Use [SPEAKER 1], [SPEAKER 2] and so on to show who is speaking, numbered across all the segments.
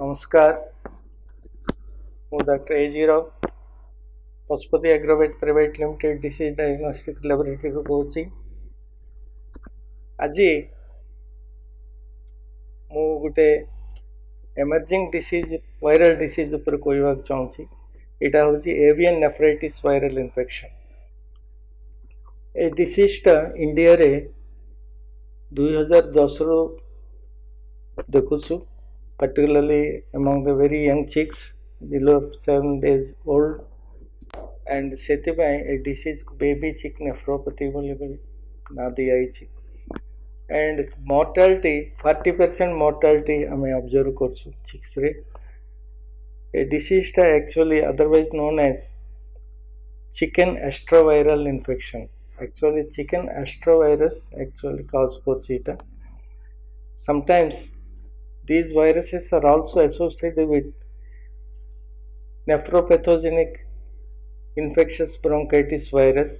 [SPEAKER 1] ନମସ୍କାର ମୁଁ doctor A G Rao Pashupati Agrovet private limited disease diagnostic ଲାବୋରେଟୋରୀରୁ କହୁଛି ଆଜି ମୁଁ ଗୋଟେ ଏମର୍ଜିଂ ଡିସିଜ୍ ଭାଇରାଲ୍ ଡିସିଜ୍ ଉପରେ କହିବାକୁ ଚାହୁଁଛି ଏଇଟା ହେଉଛି ଏଭିଆନ୍ ନେଫ୍ରାଇଟିସ୍ ଭାଇରାଲ୍ ଇନଫେକ୍ସନ୍ ଏ ଡିସିଜ୍ଟା ଇଣ୍ଡିଆରେ ଦୁଇ ହଜାର ଦଶରୁ ଦେଖୁଛୁ particularly among the very young chicks below 7 days old and ସେଥିପାଇଁ ଏ ଡିସିଜ୍କୁ ବେବି ଚିକ୍ ନେଫ୍ରୋପାଥି ବୋଲି ବୋଲି ନାଁ ଦିଆଯାଇଛି ଆଣ୍ଡ ମର୍ଟାଲିଟି ଫର୍ଟି ପରସେଣ୍ଟ ମର୍ଟାଲିଟି ଆମେ ଅବଜର୍ଭ କରୁଛୁ ଚିକ୍ସରେ ଏ ଡିସିଜ୍ଟା actually otherwise known as chicken ଆଷ୍ଟ୍ରୋଭାଇରାଲ୍ infection actually chicken astrovirus actually cause କରୁଛି ଏଇଟା sometimes these viruses are also associated with nephropathogenic infectious bronchitis virus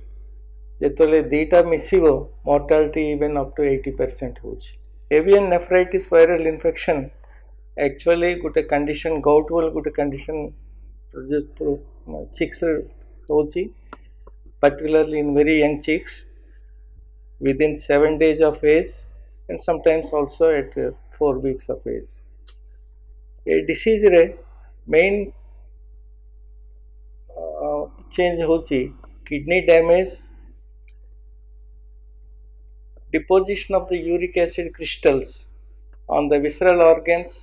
[SPEAKER 1] ଯେତେବେଳେ ଦୁଇଟା ମିଶିବ ମର୍ଟାଲିଟି even up to eighty percent ହେଉଛି avian nephritis viral infection actually ଗୋଟେ condition ଗଉଟ୍ ବୋଲି ଗୋଟେ condition ଚିକ୍ସରେ ହେଉଛି particularly in very young chicks within 7 days of age and sometimes also at uh, four weeks of age ये डिज रे मेन चेंज हूँ kidney damage deposition of the uric acid crystals on the visceral organs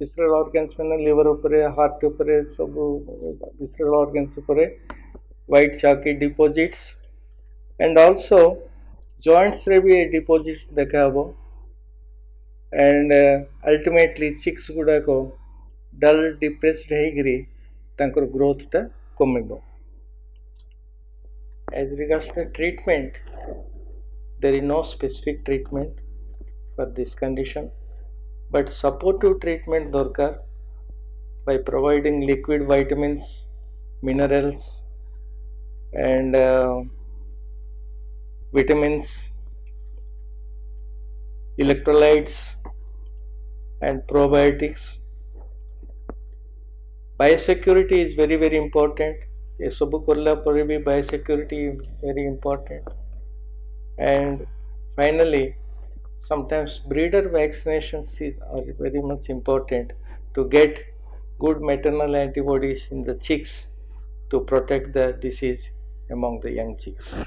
[SPEAKER 1] visceral organs मैंने liver उपर heart उपरे सब visceral organs white chalky deposits and also joints रे भी deposits देखा हुआ uh, ultimately chicks ଗୁଡ଼ାକ dull depressed ହେଇକିରି ତାଙ୍କର ଗ୍ରୋଥଟା କମିବ as regards to treatment there is no specific treatment for this condition but supportive treatment ଦରକାର by providing liquid vitamins minerals and uh, vitamins, electrolytes, and probiotics. Biosecurity is very very important. Sobu Kollapuri biosecurity is very important. And finally, sometimes breeder vaccinations are very much important to get good maternal antibodies in the chicks to protect the disease among the young chicks.